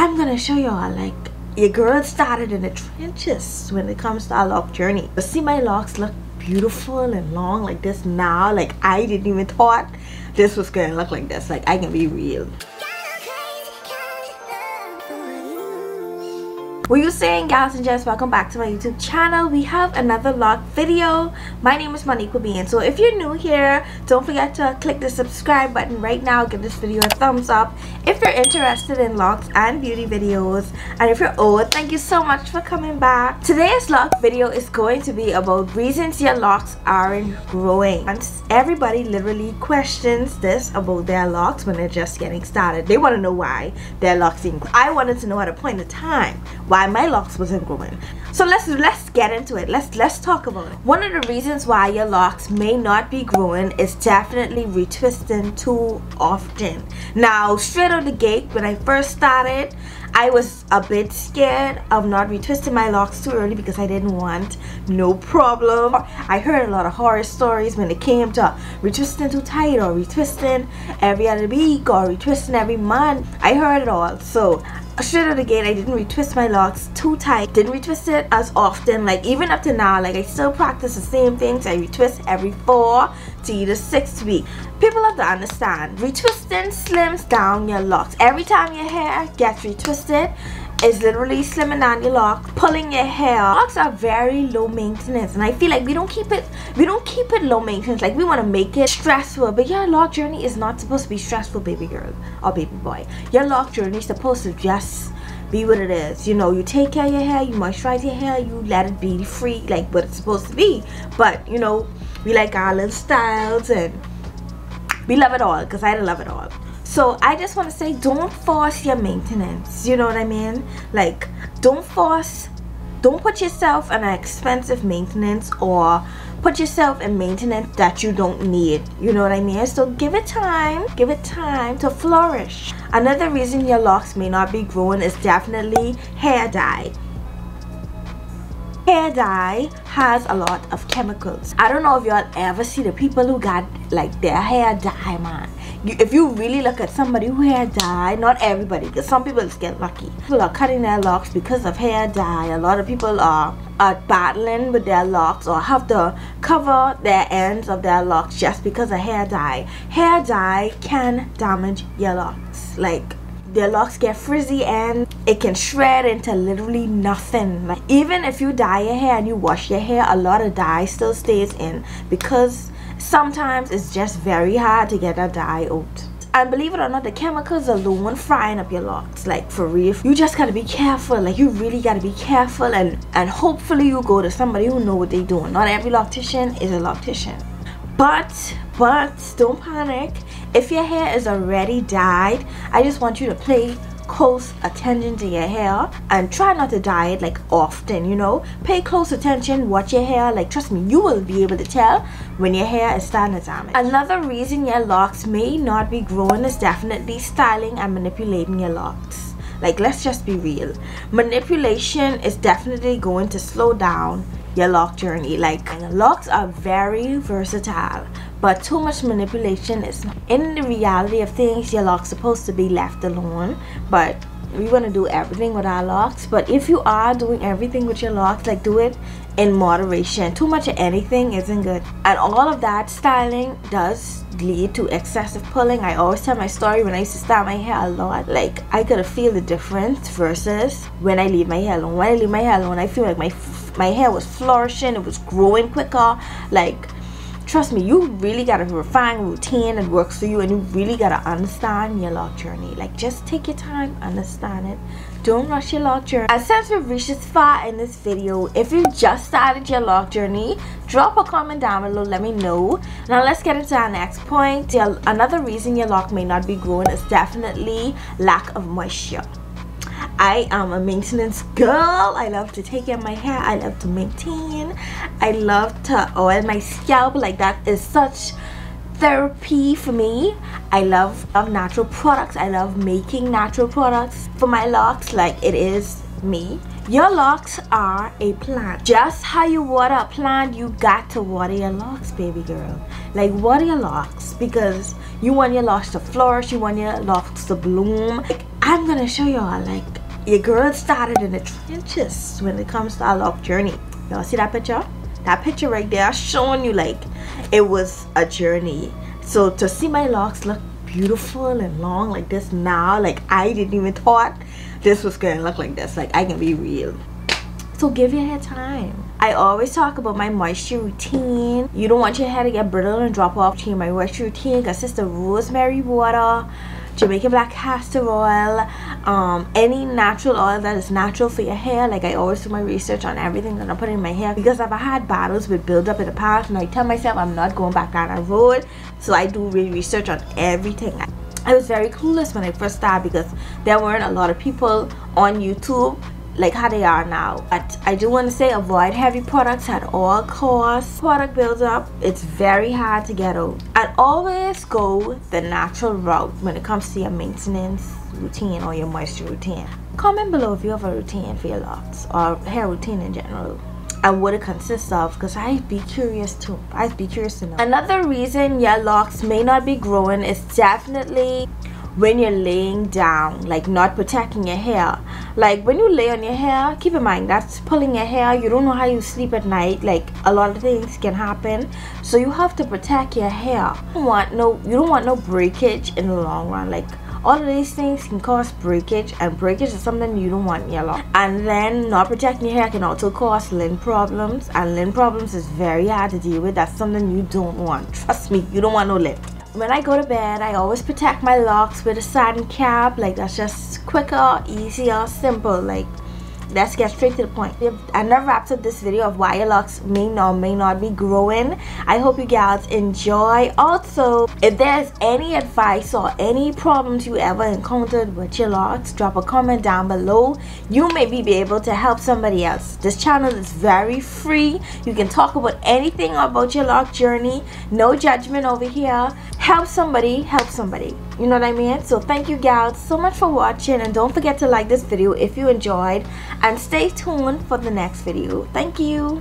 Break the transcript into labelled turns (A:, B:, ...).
A: I'm gonna show y'all like your girl started in the trenches when it comes to our lock journey. But see my locks look beautiful and long like this now. Like I didn't even thought this was gonna look like this. Like I can be real. What you saying guys and gents welcome back to my youtube channel? We have another log video. My name is Moniqua Bain. so if you're new here don't forget to click the subscribe button right now. Give this video a thumbs up. If you're interested in locks and beauty videos and if you're old thank you so much for coming back. Today's lock video is going to be about reasons your locks aren't growing. And everybody literally questions this about their locks when they're just getting started. They want to know why their locks i wanted to know at a point in time why why my locks wasn't growing so let's let's get into it let's let's talk about it one of the reasons why your locks may not be growing is definitely retwisting too often now straight out the gate when i first started I was a bit scared of not retwisting my locks too early because I didn't want no problem. I heard a lot of horror stories when it came to retwisting too tight or retwisting every other week or retwisting every month. I heard it all. So straight out of the gate I didn't retwist my locks too tight. Didn't retwist it as often. Like even up to now like I still practice the same things. I retwist every four to either six week people have to understand retwisting slims down your locks. Every time your hair gets retwisted is literally slimming down your lock pulling your hair. Locks are very low maintenance and i feel like we don't keep it we don't keep it low maintenance. Like we want to make it stressful but your lock journey is not supposed to be stressful baby girl or baby boy. Your lock journey is supposed to just be what it is. You know you take care of your hair you moisturize your hair you let it be free like what it's supposed to be. But you know we like our little styles and we love it all because i love it all so i just want to say don't force your maintenance you know what i mean? Like don't force don't put yourself in an expensive maintenance or put yourself in maintenance that you don't need you know what i mean? So give it time give it time to flourish. Another reason your locks may not be growing is definitely hair dye. Hair dye has a lot of chemicals. I don't know if y'all ever see the people who got like their hair dye man you, if you really look at somebody who hair dye not everybody because some people just get lucky. People are cutting their locks because of hair dye. A lot of people are are battling with their locks or have to cover their ends of their locks just because of hair dye. Hair dye can damage your locks. Like their locks get frizzy and it can shred into literally nothing. Like even if you dye your hair and you wash your hair a lot of dye still stays in because sometimes it's just very hard to get that dye out. And believe it or not the chemicals alone frying up your locks like for real. You just gotta be careful like you really gotta be careful and and hopefully you go to somebody who know what they doing. Not every loctician is a loctician. But but don't panic. If your hair is already dyed i just want you to pay close attention to your hair and try not to dye it like often you know? Pay close attention watch your hair like trust me you will be able to tell when your hair is starting to damage another reason your locks may not be growing is definitely styling and manipulating your locks. Like let's just be real. Manipulation is definitely going to slow down your lock journey. Like locks are very versatile but too much manipulation is in the reality of things. Your lock's supposed to be left alone. But we want to do everything with our locks. But if you are doing everything with your locks like do it in moderation. Too much of anything isn't good. And all of that styling does lead to excessive pulling. I always tell my story when i used to style my hair a lot. Like i could feel the difference versus when i leave my hair alone. When i leave my hair alone i feel like my my hair was flourishing. It was growing quicker. Like trust me you really gotta refine routine that works for you and you really gotta understand your lock journey. Like just take your time understand it. Don't rush your lock journey. And since we've reached this far in this video if you just started your lock journey drop a comment down below let me know. Now let's get into our next point. Another reason your lock may not be growing is definitely lack of moisture I am a maintenance girl. I love to take care of my hair. I love to maintain. I love to oil my scalp. Like that is such therapy for me. I love, love natural products. I love making natural products for my locks like it is me. Your locks are a plant. Just how you water a plant, you got to water your locks, baby girl. Like water your locks because you want your locks to flourish. You want your locks to bloom. Like, I'm gonna show y'all like your girl started in the trenches when it comes to our lock journey. Y'all see that picture? That picture right there showing you like it was a journey. So to see my locks look beautiful and long like this now, like I didn't even thought this was gonna look like this. Like I can be real. So give your hair time. I always talk about my moisture routine. You don't want your hair to get brittle and drop off. Change my moisture routine consists of rosemary water, Jamaican black castor oil, um, any natural oil that is natural for your hair. Like I always do my research on everything that I put in my hair because I've had battles with buildup in the past and I tell myself I'm not going back down that road. So I do really research on everything. I was very clueless when I first started because there weren't a lot of people on YouTube like how they are now. But I do want to say avoid heavy products at all costs. Product buildup it's very hard to get out. And always go the natural route when it comes to your maintenance routine or your moisture routine. Comment below if you have a routine for your locks or hair routine in general and what it consists of because I'd be curious too. I'd be curious to know. Another reason your locks may not be growing is definitely when you're laying down like not protecting your hair. Like when you lay on your hair keep in mind that's pulling your hair. You don't know how you sleep at night. Like a lot of things can happen. So you have to protect your hair. You don't want no you don't want no breakage in the long run. Like all of these things can cause breakage and breakage is something you don't want in your life and then not protecting your hair can also cause lint problems and lint problems is very hard to deal with. That's something you don't want. Trust me you don't want no lint when I go to bed, I always protect my locks with a satin cap. Like that's just quicker, easier, simple. Like let's get straight to the point. point and that up this video of why your locks may or may not be growing. I hope you guys enjoy. Also if there's any advice or any problems you ever encountered with your locks drop a comment down below. You may be able to help somebody else. This channel is very free. You can talk about anything about your lock journey. No judgment over here. Help somebody help somebody. You know what i mean? So thank you guys so much for watching and don't forget to like this video if you enjoyed and stay tuned for the next video. Thank you